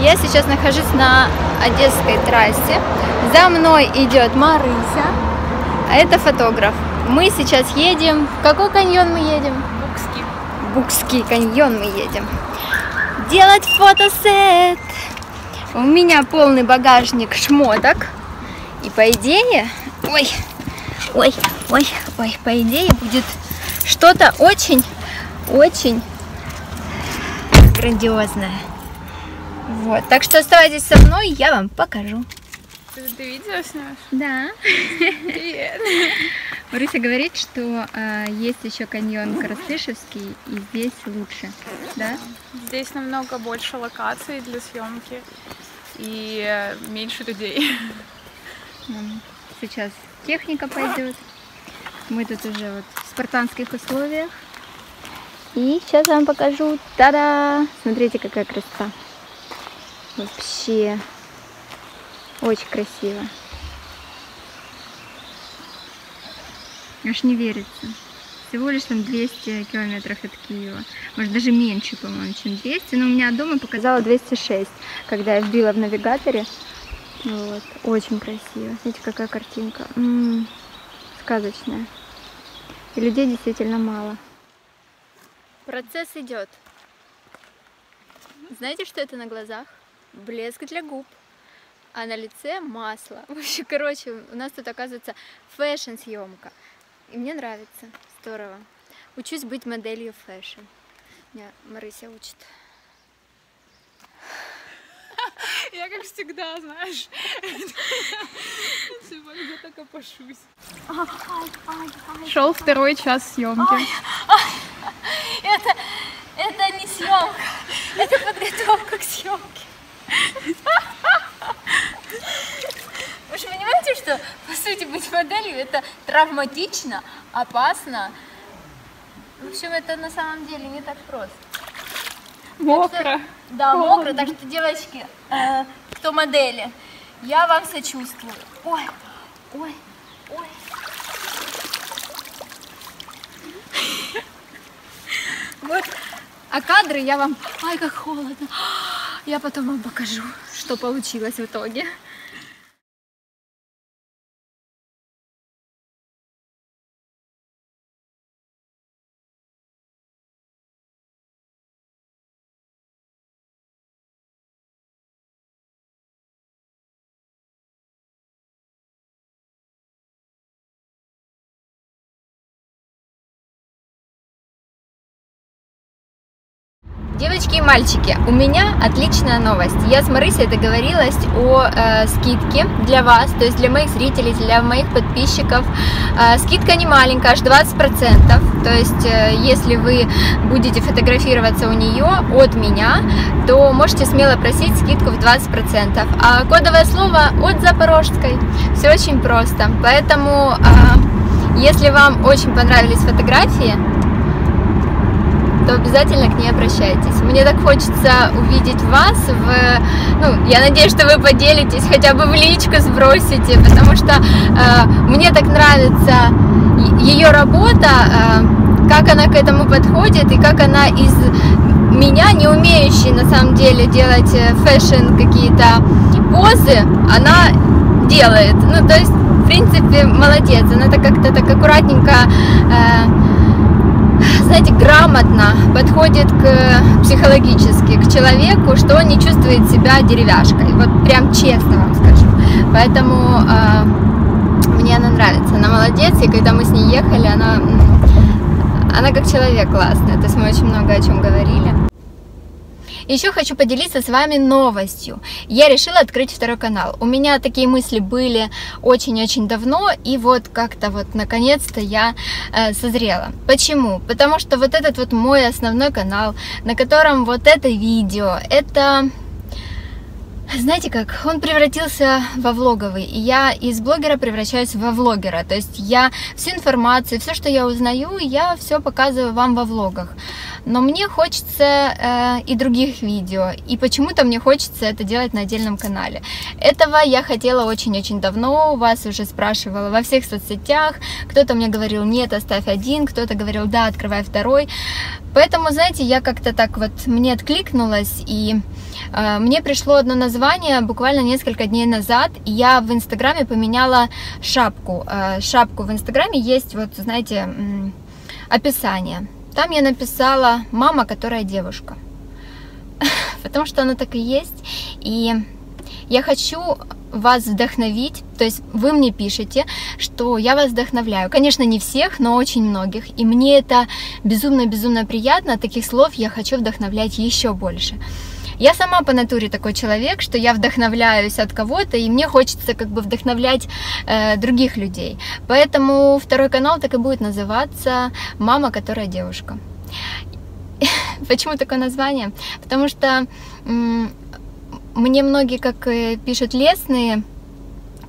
Я сейчас нахожусь на Одесской трассе. За мной идет Марыся, а это фотограф. Мы сейчас едем... В какой каньон мы едем? Букский. Букский каньон мы едем. Делать фотосет. У меня полный багажник шмоток. И по идее... Ой, ой, ой, ой, по идее будет что-то очень, очень грандиозное. Вот, так что оставайтесь со мной, я вам покажу. Ты, ты видео снимаешь? Да. Привет. Маруся говорит, что э, есть еще каньон Коростышевский, и здесь лучше, да? Здесь намного больше локаций для съемки и меньше людей. Сейчас техника пойдет. Мы тут уже вот в спартанских условиях. И сейчас я вам покажу. Та-да! Смотрите, какая красота. Вообще очень красиво. Аж не верится. Всего лишь там 200 километров от Киева. Может даже меньше, по-моему, чем 200. Но у меня дома показала 206, когда я вбила в навигаторе. Вот. Очень красиво. Смотрите, какая картинка. М-м, сказочная. И людей действительно мало. Процесс идет. Знаете, что это на глазах? Блеск для губ. А на лице масло. Вообще, короче, у нас тут оказывается фэшн-съемка. И мне нравится. Здорово. Учусь быть моделью фэшн. Меня Марыся учит. Я как всегда, знаешь, типа где-то копошусь. Шел второй час съемки. Это, это не съемка, это подготовка к съемке. Вы же понимаете, что по сути быть моделью это травматично, опасно. В общем, это на самом деле не так просто. Мокро. Да, Холодно. мокро, так что, девочки, э, кто модели, я вам сочувствую. Ой, ой, ой. Вот, а кадры я вам... Ай, как холодно. Я потом вам покажу, что получилось в итоге. Девочки и мальчики, у меня отличная новость. Я с Марысей договорилась о э, скидке для вас, то есть для моих зрителей, для моих подписчиков. Э, скидка не маленькая, аж 20%. То есть, э, если вы будете фотографироваться у нее от меня, то можете смело просить скидку в 20%. А кодовое слово от Запорожской. Все очень просто. Поэтому, э, если вам очень понравились фотографии, то обязательно к ней обращайтесь. Мне так хочется увидеть вас в... Ну, я надеюсь, что вы поделитесь, хотя бы в личку сбросите, потому что э, мне так нравится ее работа, э, как она к этому подходит и как она из меня, не умеющей на самом деле делать э, фэшн какие-то позы, она делает. Ну, то есть, в принципе, молодец. Она так как-то так аккуратненько... Э, знаете, грамотно подходит к психологически к человеку, что он не чувствует себя деревяшкой. Вот прям честно вам скажу. Поэтому э, мне она нравится. Она молодец, и когда мы с ней ехали, она, она как человек классная. То есть мы очень много о чем говорили. Еще хочу поделиться с вами новостью. Я решила открыть второй канал. У меня такие мысли были очень-очень давно, и вот как-то вот наконец-то я э, созрела. Почему? Потому что вот этот вот мой основной канал, на котором вот это видео, это знаете как, он превратился во влоговый, и я из блогера превращаюсь во влогера, то есть я всю информацию, все, что я узнаю, я все показываю вам во влогах. Но мне хочется э, и других видео, и почему-то мне хочется это делать на отдельном канале. Этого я хотела очень-очень давно, вас уже спрашивала во всех соцсетях, кто-то мне говорил, нет, оставь один, кто-то говорил, да, открывай второй. Поэтому, знаете, я как-то так вот, мне откликнулась, и э, мне пришло одно название буквально несколько дней назад, и я в Инстаграме поменяла шапку. Э, шапку в Инстаграме есть, вот, знаете, описание. Там я написала «мама, которая девушка». Потому что оно так и есть. И я хочу вас вдохновить, то есть вы мне пишете, что я вас вдохновляю. Конечно, не всех, но очень многих. И мне это безумно-безумно приятно. Таких слов я хочу вдохновлять еще больше. Я сама по натуре такой человек, что я вдохновляюсь от кого-то, и мне хочется как бы вдохновлять э, других людей. Поэтому второй канал так и будет называться «Мама, которая девушка». Почему такое название? Потому что мне многие, как пишут лесные,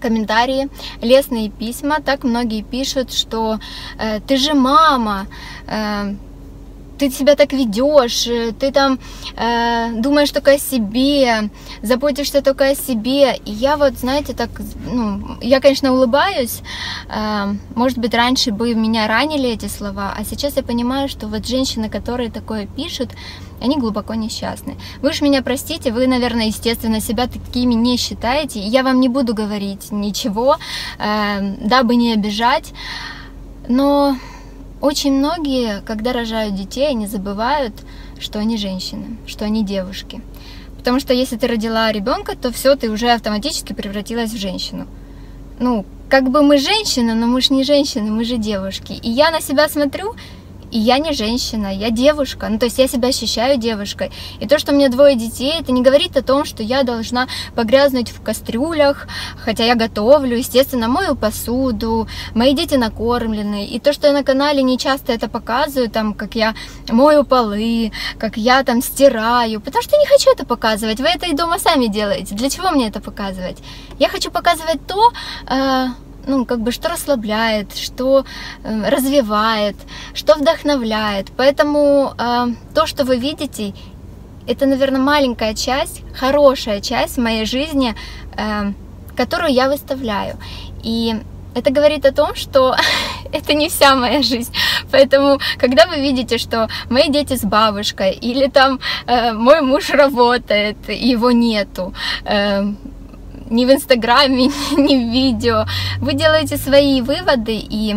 комментарии, лестные письма, так многие пишут, что э, ты же мама, э, ты себя так ведешь, э, ты там э, думаешь только о себе, заботишься только о себе. И я вот, знаете, так, ну, я, конечно, улыбаюсь. Э, может быть, раньше бы меня ранили эти слова, а сейчас я понимаю, что вот женщины, которые такое пишут, они глубоко несчастны. Вы уж меня простите, вы, наверное, естественно, себя такими не считаете. Я вам не буду говорить ничего, э, дабы не обижать. Но очень многие, когда рожают детей, они забывают, что они женщины, что они девушки. Потому что если ты родила ребенка, то все, ты уже автоматически превратилась в женщину. Ну, как бы мы женщины, но мы же не женщины, мы же девушки. И я на себя смотрю и я не женщина, я девушка. Ну, то есть я себя ощущаю девушкой. И то, что у меня двое детей, это не говорит о том, что я должна погрязнуть в кастрюлях, хотя я готовлю, естественно, мою посуду, мои дети накормлены. И то, что я на канале не часто это показываю, там, как я мою полы, как я там стираю, потому что я не хочу это показывать. Вы это и дома сами делаете. Для чего мне это показывать? Я хочу показывать то, э, ну, как бы, что расслабляет, что э, развивает, что вдохновляет. Поэтому э, то, что вы видите, это, наверное, маленькая часть, хорошая часть моей жизни, э, которую я выставляю. И это говорит о том, что это не вся моя жизнь. Поэтому, когда вы видите, что мои дети с бабушкой, или там э, мой муж работает, его нету, э, ни в Инстаграме, ни в видео. Вы делаете свои выводы, и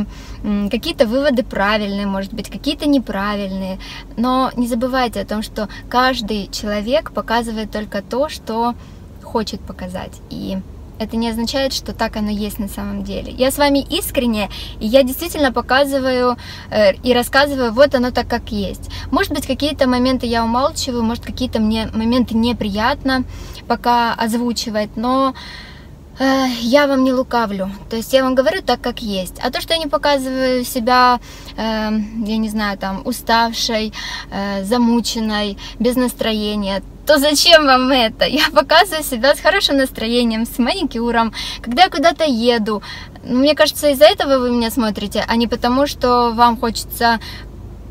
какие-то выводы правильные, может быть, какие-то неправильные. Но не забывайте о том, что каждый человек показывает только то, что хочет показать. И это не означает, что так оно есть на самом деле. Я с вами искренне, и я действительно показываю э, и рассказываю, вот оно так, как есть. Может быть, какие-то моменты я умалчиваю, может, какие-то мне моменты неприятно пока озвучивать, но э, я вам не лукавлю. То есть я вам говорю так, как есть. А то, что я не показываю себя, э, я не знаю, там, уставшей, э, замученной, без настроения, то зачем вам это? Я показываю себя с хорошим настроением, с маникюром, когда я куда-то еду. Ну, мне кажется, из-за этого вы меня смотрите, а не потому, что вам хочется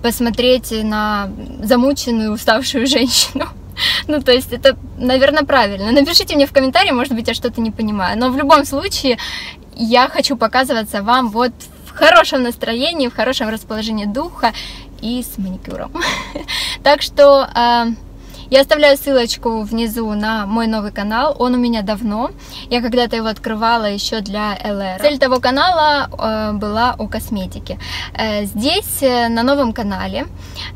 посмотреть на замученную, уставшую женщину. Ну, то есть это, наверное, правильно. Напишите мне в комментарии, может быть, я что-то не понимаю. Но в любом случае, я хочу показываться вам вот в хорошем настроении, в хорошем расположении духа и с маникюром. Так что а, я оставляю ссылочку внизу на мой новый канал, он у меня давно, я когда-то его открывала еще для ЛР. Цель того канала э, была о косметике. Э, здесь, э, на новом канале,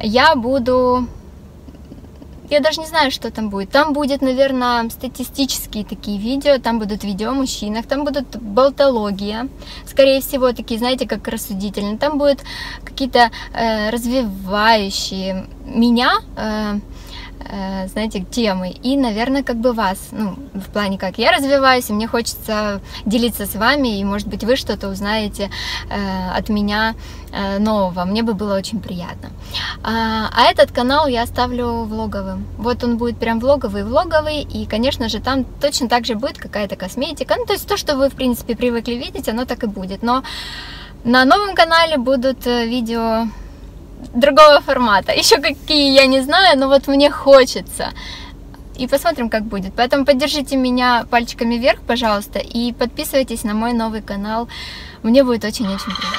я буду я даже не знаю, что там будет. Там будет, наверное, статистические такие видео, там будут видео о мужчинах, там будут болтология, скорее всего, такие, знаете, как рассудительные. Там будут какие-то э, развивающие меня э, знаете, темы. И, наверное, как бы вас, ну, в плане, как я развиваюсь, и мне хочется делиться с вами, и, может быть, вы что-то узнаете э, от меня э, нового. Мне бы было очень приятно. А, а этот канал я оставлю влоговым. Вот он будет прям влоговый-влоговый, и, конечно же, там точно так же будет какая-то косметика. Ну, то есть то, что вы, в принципе, привыкли видеть, оно так и будет. Но на новом канале будут э, видео другого формата. Еще какие, я не знаю, но вот мне хочется. И посмотрим, как будет. Поэтому поддержите меня пальчиками вверх, пожалуйста, и подписывайтесь на мой новый канал. Мне будет очень-очень приятно.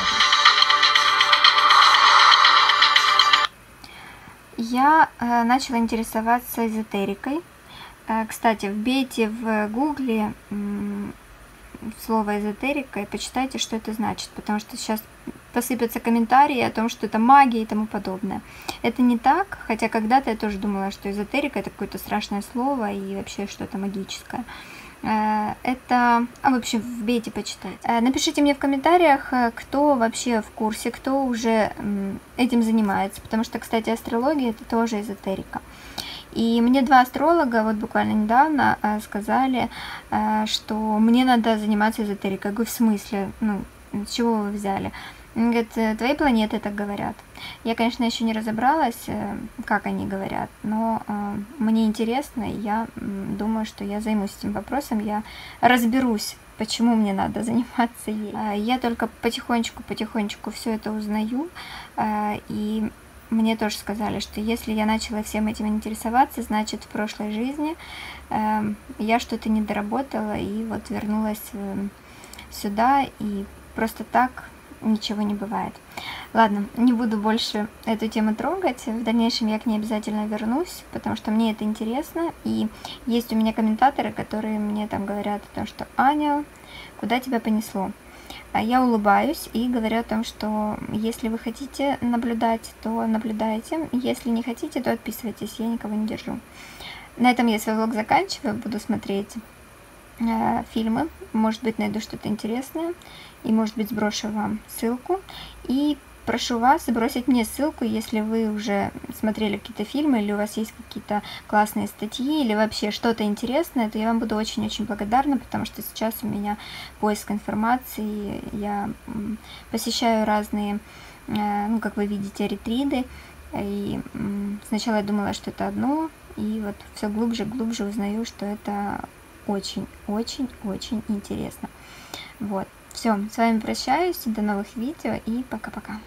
Я э, начала интересоваться эзотерикой. Э, кстати, вбейте в гугле э, слово эзотерика и почитайте, что это значит, потому что сейчас посыпятся комментарии о том, что это магия и тому подобное. Это не так, хотя когда-то я тоже думала, что эзотерика это какое-то страшное слово и вообще что-то магическое. Э, это, а в общем, вбейте почитать. Э, напишите мне в комментариях, э, кто вообще в курсе, кто уже этим занимается, потому что, кстати, астрология это тоже эзотерика. И мне два астролога вот буквально недавно сказали, что мне надо заниматься эзотерикой. Я говорю, в смысле? Ну, чего вы взяли? Говорит, твои планеты так говорят. Я, конечно, еще не разобралась, э, как они говорят, но э, мне интересно, и я думаю, что я займусь этим вопросом, я разберусь, почему мне надо заниматься ей. Э, я только потихонечку-потихонечку все это узнаю, и мне тоже сказали, что если я начала всем этим интересоваться, значит в прошлой жизни я что-то не доработала и вот вернулась сюда и просто так ничего не бывает. Ладно, не буду больше эту тему трогать. В дальнейшем я к ней обязательно вернусь, потому что мне это интересно. И есть у меня комментаторы, которые мне там говорят о том, что «Аня, куда тебя понесло?» а Я улыбаюсь и говорю о том, что если вы хотите наблюдать, то наблюдайте. Если не хотите, то отписывайтесь, я никого не держу. На этом я свой влог заканчиваю, буду смотреть э, фильмы, может быть найду что-то интересное. И может быть сброшу вам ссылку. И прошу вас бросить мне ссылку, если вы уже смотрели какие-то фильмы, или у вас есть какие-то классные статьи, или вообще что-то интересное, то я вам буду очень-очень благодарна, потому что сейчас у меня поиск информации, я посещаю разные, э, ну, как вы видите, ретриды, и сначала я думала, что это одно, и вот все глубже-глубже узнаю, что это очень-очень-очень интересно. Вот. Все, с вами прощаюсь, до новых видео и пока-пока.